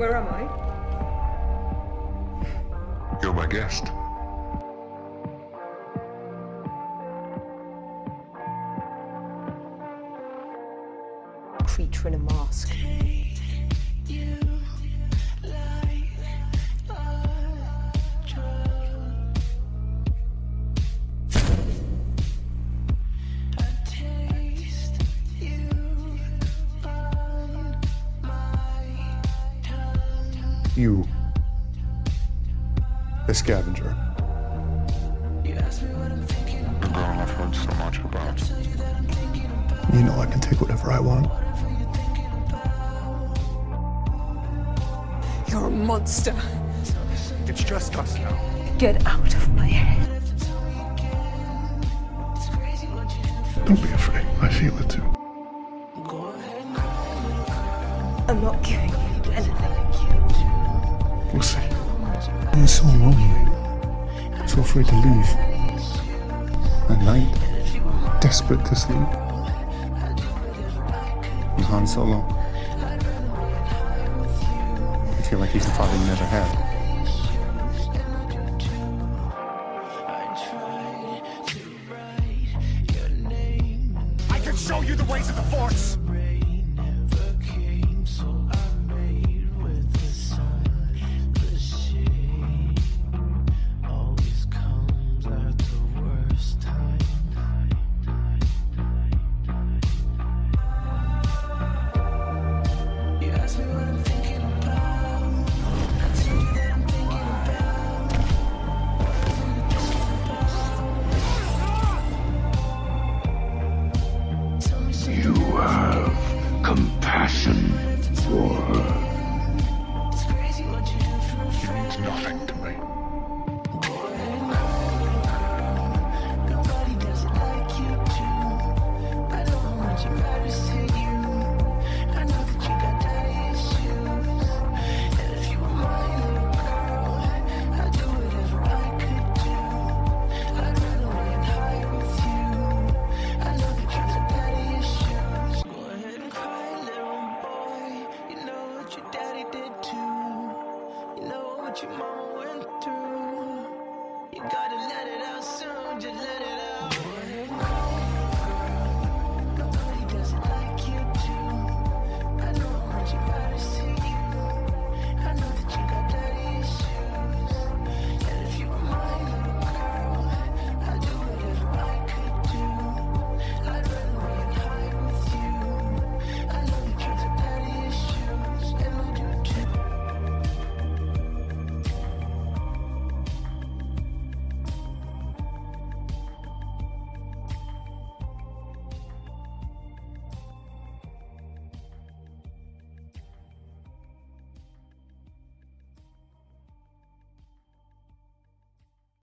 Where am I? You're my guest. Creature in a mask. You. a scavenger. The girl I've heard so much about. You know I can take whatever I want. You're a monster. It's just us now. Get out of my head. Don't be afraid. I feel it too. I'm not giving you anything. I'm so lonely. So afraid to leave. At night, desperate to sleep. I'm Han Solo. I feel like he's the father you never had. I can show you the ways of the Force! Compassion for her. She means nothing to me. Your went through. You gotta let it out soon, just let